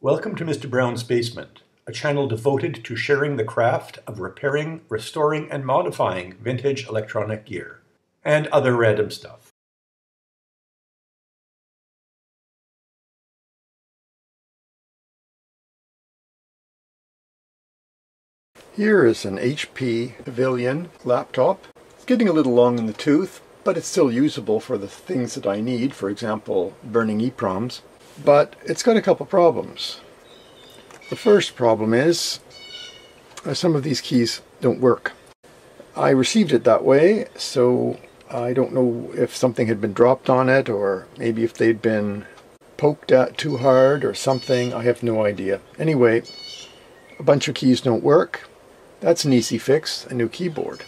Welcome to Mr. Brown's Basement, a channel devoted to sharing the craft of repairing, restoring, and modifying vintage electronic gear, and other random stuff. Here is an HP Pavilion laptop. It's getting a little long in the tooth, but it's still usable for the things that I need, for example, burning EEPROMs. But it's got a couple problems. The first problem is uh, some of these keys don't work. I received it that way, so I don't know if something had been dropped on it or maybe if they'd been poked at too hard or something. I have no idea. Anyway, a bunch of keys don't work. That's an easy fix, a new keyboard.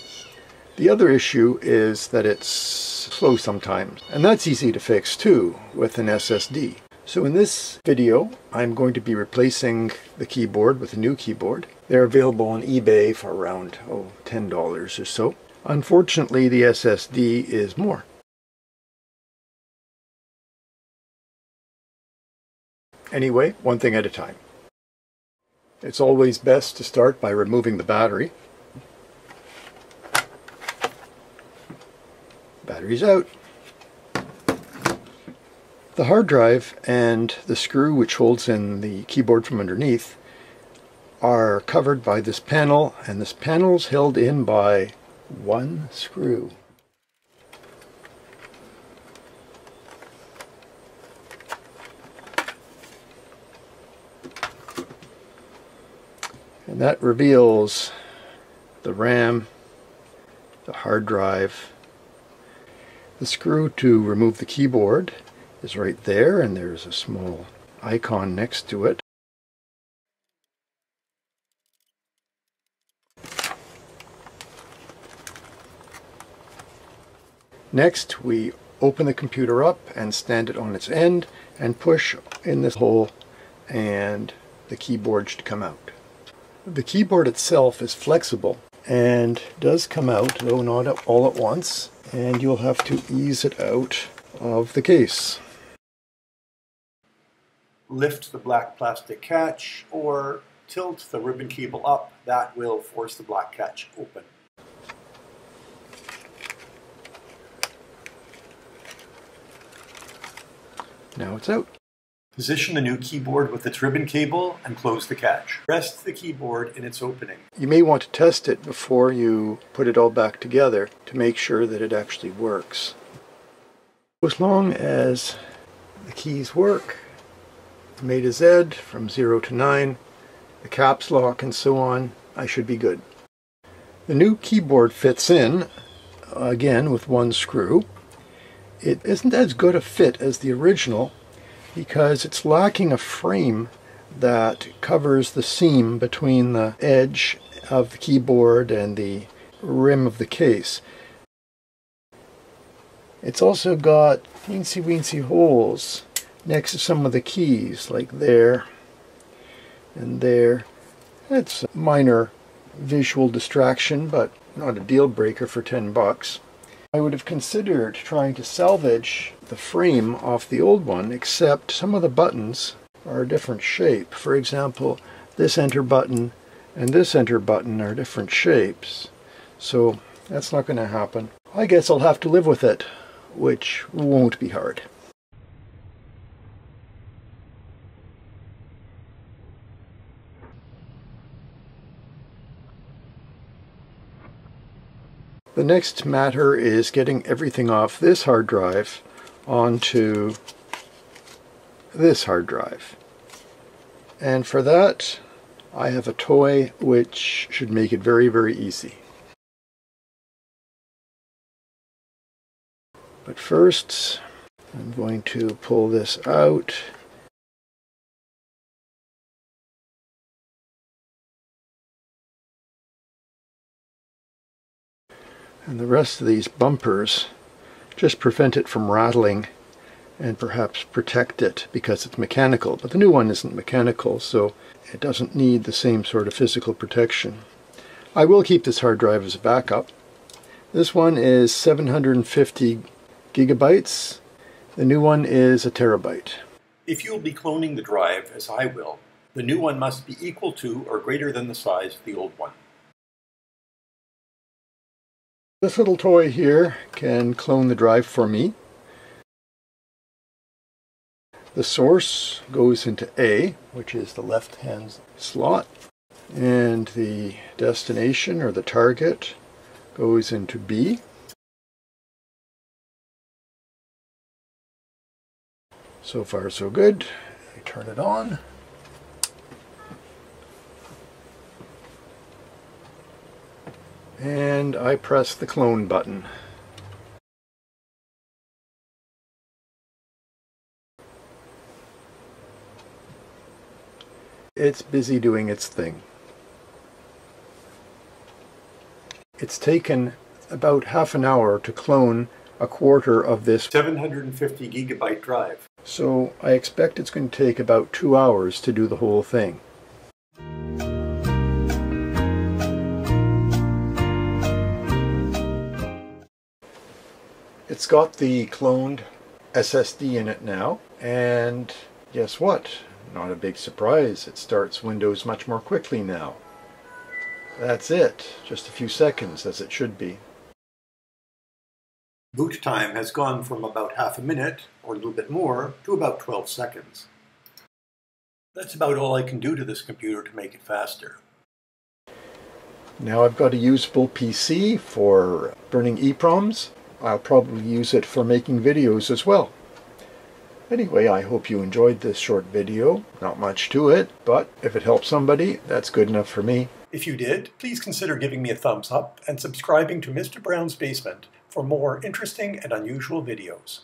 The other issue is that it's slow sometimes, and that's easy to fix too with an SSD. So in this video, I'm going to be replacing the keyboard with a new keyboard. They're available on eBay for around, oh, $10 or so. Unfortunately, the SSD is more. Anyway, one thing at a time. It's always best to start by removing the battery. Battery's out. The hard drive and the screw which holds in the keyboard from underneath are covered by this panel and this panel is held in by one screw. And that reveals the RAM, the hard drive, the screw to remove the keyboard is right there and there's a small icon next to it. Next we open the computer up and stand it on its end and push in this hole and the keyboard should come out. The keyboard itself is flexible and does come out, though not all at once, and you'll have to ease it out of the case. Lift the black plastic catch or tilt the ribbon cable up. That will force the black catch open. Now it's out. Position the new keyboard with its ribbon cable and close the catch. Rest the keyboard in its opening. You may want to test it before you put it all back together to make sure that it actually works. As long as the keys work, from A to Z, from 0 to 9, the caps lock and so on, I should be good. The new keyboard fits in, again with one screw. It isn't as good a fit as the original because it's lacking a frame that covers the seam between the edge of the keyboard and the rim of the case. It's also got teensy weensy holes next to some of the keys, like there and there. That's a minor visual distraction, but not a deal breaker for 10 bucks. I would have considered trying to salvage the frame off the old one, except some of the buttons are a different shape. For example, this enter button and this enter button are different shapes. So that's not going to happen. I guess I'll have to live with it, which won't be hard. The next matter is getting everything off this hard drive onto this hard drive. And for that, I have a toy which should make it very, very easy. But first, I'm going to pull this out And the rest of these bumpers just prevent it from rattling and perhaps protect it because it's mechanical. But the new one isn't mechanical, so it doesn't need the same sort of physical protection. I will keep this hard drive as a backup. This one is 750 gigabytes. The new one is a terabyte. If you will be cloning the drive, as I will, the new one must be equal to or greater than the size of the old one. This little toy here can clone the drive for me. The source goes into A, which is the left-hand slot, and the destination or the target goes into B. So far so good. I turn it on. And I press the clone button. It's busy doing its thing. It's taken about half an hour to clone a quarter of this 750 gigabyte drive. So I expect it's going to take about two hours to do the whole thing. It's got the cloned SSD in it now, and guess what? Not a big surprise, it starts Windows much more quickly now. That's it, just a few seconds as it should be. Boot time has gone from about half a minute, or a little bit more, to about 12 seconds. That's about all I can do to this computer to make it faster. Now I've got a usable PC for burning EPROMs. I'll probably use it for making videos as well. Anyway, I hope you enjoyed this short video. Not much to it, but if it helps somebody, that's good enough for me. If you did, please consider giving me a thumbs up and subscribing to Mr. Brown's Basement for more interesting and unusual videos.